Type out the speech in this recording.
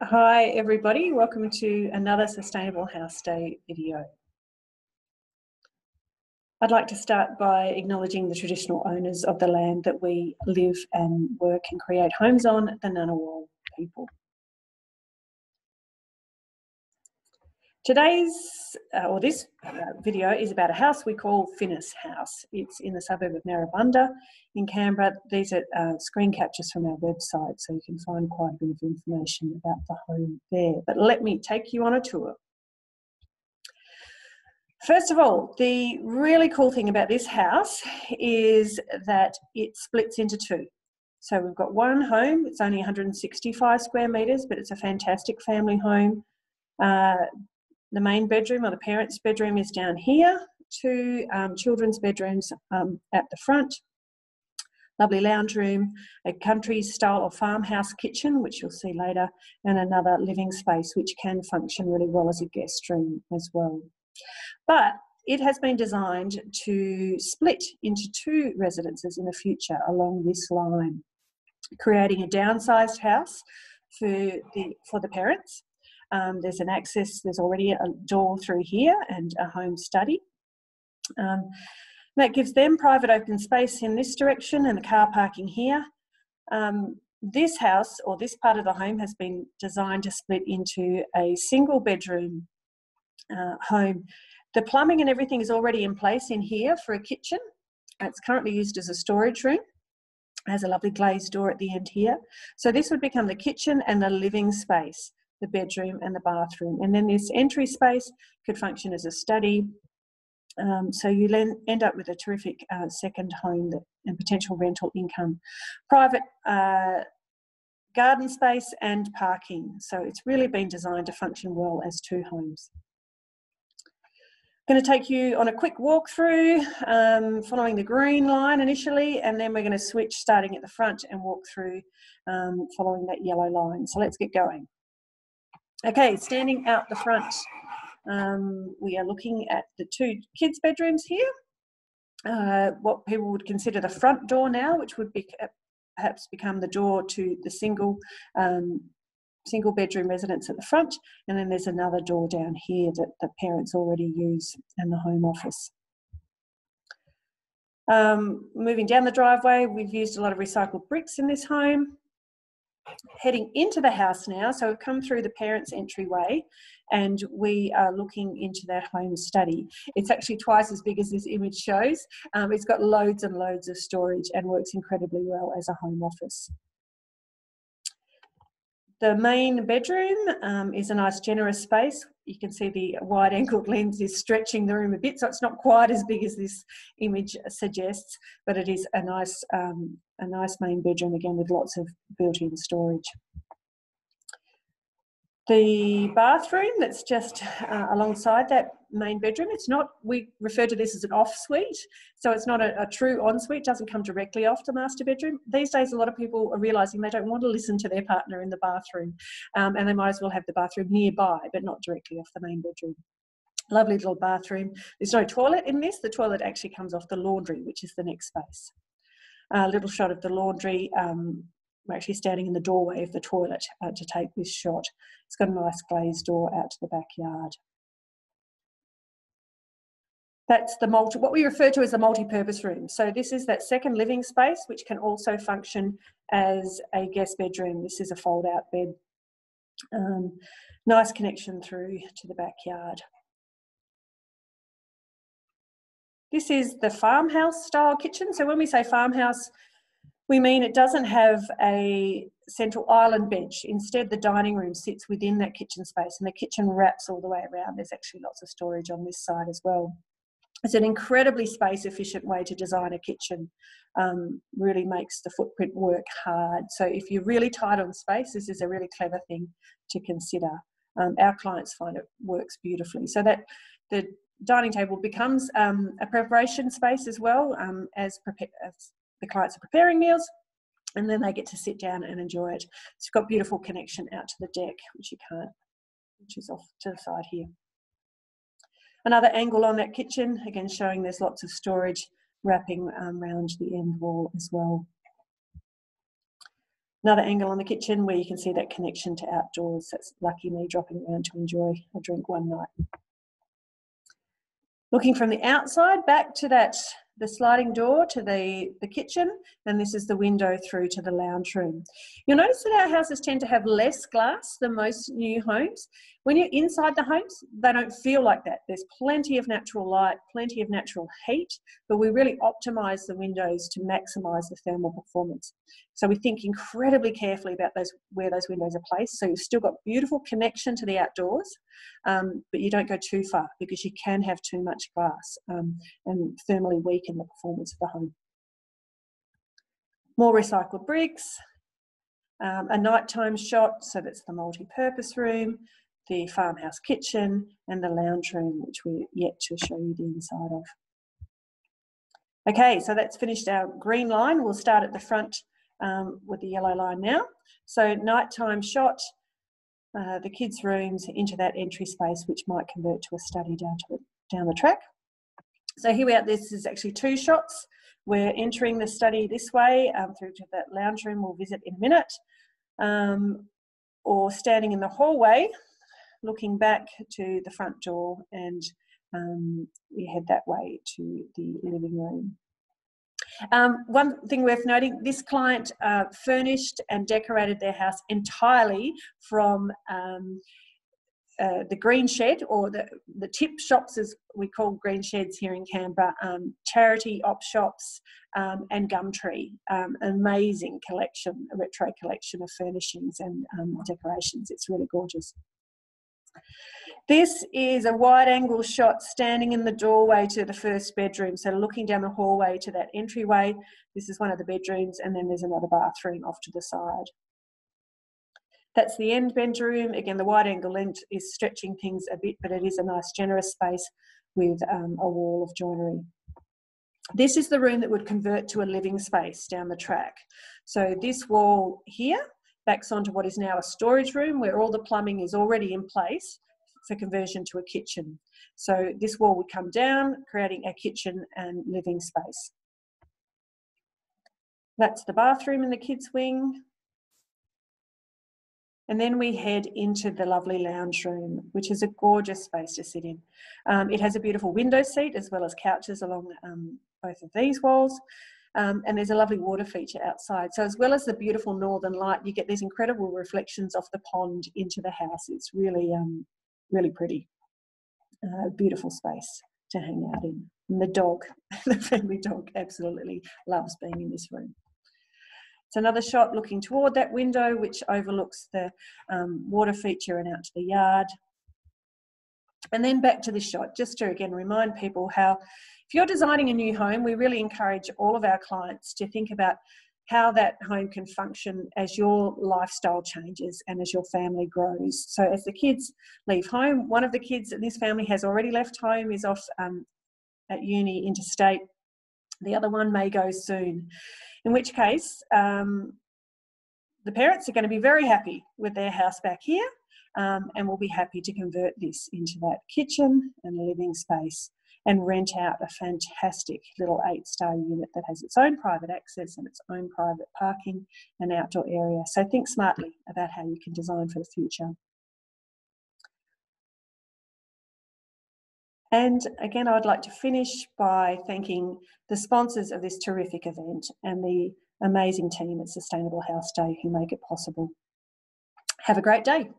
Hi everybody, welcome to another Sustainable House Day video. I'd like to start by acknowledging the traditional owners of the land that we live and work and create homes on, the Ngunnawal people. Today's, uh, or this uh, video is about a house we call Finniss House. It's in the suburb of Narrabundah in Canberra. These are uh, screen captures from our website, so you can find quite a bit of information about the home there. But let me take you on a tour. First of all, the really cool thing about this house is that it splits into two. So we've got one home, it's only 165 square metres, but it's a fantastic family home. Uh, the main bedroom or the parents' bedroom is down here, two um, children's bedrooms um, at the front, lovely lounge room, a country style or farmhouse kitchen, which you'll see later, and another living space which can function really well as a guest room as well. But it has been designed to split into two residences in the future along this line, creating a downsized house for the, for the parents um, there's an access, there's already a door through here and a home study. Um, that gives them private open space in this direction and the car parking here. Um, this house or this part of the home has been designed to split into a single bedroom uh, home. The plumbing and everything is already in place in here for a kitchen. It's currently used as a storage room. It has a lovely glazed door at the end here. So this would become the kitchen and the living space the bedroom and the bathroom. And then this entry space could function as a study. Um, so you end up with a terrific uh, second home that, and potential rental income. Private uh, garden space and parking. So it's really been designed to function well as two homes. Going to take you on a quick walk through, um, following the green line initially, and then we're going to switch starting at the front and walk through um, following that yellow line. So let's get going. Okay, standing out the front, um, we are looking at the two kids' bedrooms here. Uh, what people would consider the front door now, which would be perhaps become the door to the single um, single bedroom residence at the front, and then there's another door down here that the parents already use in the home office. Um, moving down the driveway, we've used a lot of recycled bricks in this home heading into the house now. So we've come through the parents' entryway and we are looking into that home study. It's actually twice as big as this image shows. Um, it's got loads and loads of storage and works incredibly well as a home office. The main bedroom um, is a nice generous space. You can see the wide angled lens is stretching the room a bit, so it's not quite as big as this image suggests, but it is a nice, um, a nice main bedroom again with lots of built-in storage. The bathroom that's just uh, alongside that main bedroom, it's not, we refer to this as an off suite. So it's not a, a true ensuite, doesn't come directly off the master bedroom. These days, a lot of people are realising they don't want to listen to their partner in the bathroom um, and they might as well have the bathroom nearby, but not directly off the main bedroom. Lovely little bathroom. There's no toilet in this. The toilet actually comes off the laundry, which is the next space. A little shot of the laundry. Um, we're actually standing in the doorway of the toilet uh, to take this shot. It's got a nice glazed door out to the backyard. That's the multi, what we refer to as the multi-purpose room. So this is that second living space, which can also function as a guest bedroom. This is a fold-out bed. Um, nice connection through to the backyard. This is the farmhouse style kitchen. So when we say farmhouse, we mean it doesn't have a central island bench. Instead, the dining room sits within that kitchen space and the kitchen wraps all the way around. There's actually lots of storage on this side as well. It's an incredibly space efficient way to design a kitchen. Um, really makes the footprint work hard. So if you're really tight on space, this is a really clever thing to consider. Um, our clients find it works beautifully. So that the dining table becomes um, a preparation space as well um, as, as the clients are preparing meals and then they get to sit down and enjoy it. It's got beautiful connection out to the deck, which you can't, which is off to the side here. Another angle on that kitchen, again showing there's lots of storage wrapping um, around the end wall as well. Another angle on the kitchen where you can see that connection to outdoors. That's lucky me dropping around to enjoy a drink one night. Looking from the outside back to that the sliding door to the, the kitchen, and this is the window through to the lounge room. You'll notice that our houses tend to have less glass than most new homes. When you're inside the homes, they don't feel like that. There's plenty of natural light, plenty of natural heat, but we really optimize the windows to maximize the thermal performance. So we think incredibly carefully about those where those windows are placed. So you've still got beautiful connection to the outdoors, um, but you don't go too far because you can have too much glass um, and thermally weaken the performance of the home. More recycled bricks, um, a nighttime shot, so that's the multi-purpose room, the farmhouse kitchen and the lounge room, which we're yet to show you the inside of. Okay, so that's finished our green line. We'll start at the front um, with the yellow line now. So nighttime shot, uh, the kids' rooms into that entry space, which might convert to a study down to the, down the track. So here we are, this is actually two shots. We're entering the study this way um, through to that lounge room we'll visit in a minute. Um, or standing in the hallway looking back to the front door and um, we head that way to the living room. Um, one thing worth noting, this client uh, furnished and decorated their house entirely from um, uh, the green shed or the, the tip shops as we call green sheds here in Canberra, um, charity op shops um, and Gumtree. Um, amazing collection, a retro collection of furnishings and um, decorations. It's really gorgeous. This is a wide angle shot standing in the doorway to the first bedroom. So looking down the hallway to that entryway, this is one of the bedrooms and then there's another bathroom off to the side. That's the end bedroom. Again, the wide angle length is stretching things a bit, but it is a nice generous space with um, a wall of joinery. This is the room that would convert to a living space down the track. So this wall here backs onto what is now a storage room where all the plumbing is already in place for conversion to a kitchen. So this wall would come down, creating a kitchen and living space. That's the bathroom in the kids' wing. And then we head into the lovely lounge room, which is a gorgeous space to sit in. Um, it has a beautiful window seat as well as couches along um, both of these walls. Um, and there's a lovely water feature outside. So as well as the beautiful northern light, you get these incredible reflections off the pond into the house. It's really, um, really pretty. Uh, beautiful space to hang out in. And the dog, the family dog, absolutely loves being in this room. It's another shot looking toward that window, which overlooks the um, water feature and out to the yard. And then back to this shot, just to again remind people how if you're designing a new home, we really encourage all of our clients to think about how that home can function as your lifestyle changes and as your family grows. So, as the kids leave home, one of the kids in this family has already left home, is off um, at uni interstate. The other one may go soon, in which case, um, the parents are going to be very happy with their house back here um, and will be happy to convert this into that kitchen and living space and rent out a fantastic little eight star unit that has its own private access and its own private parking and outdoor area. So think smartly about how you can design for the future. And again, I'd like to finish by thanking the sponsors of this terrific event and the amazing team at Sustainable House Day who make it possible. Have a great day.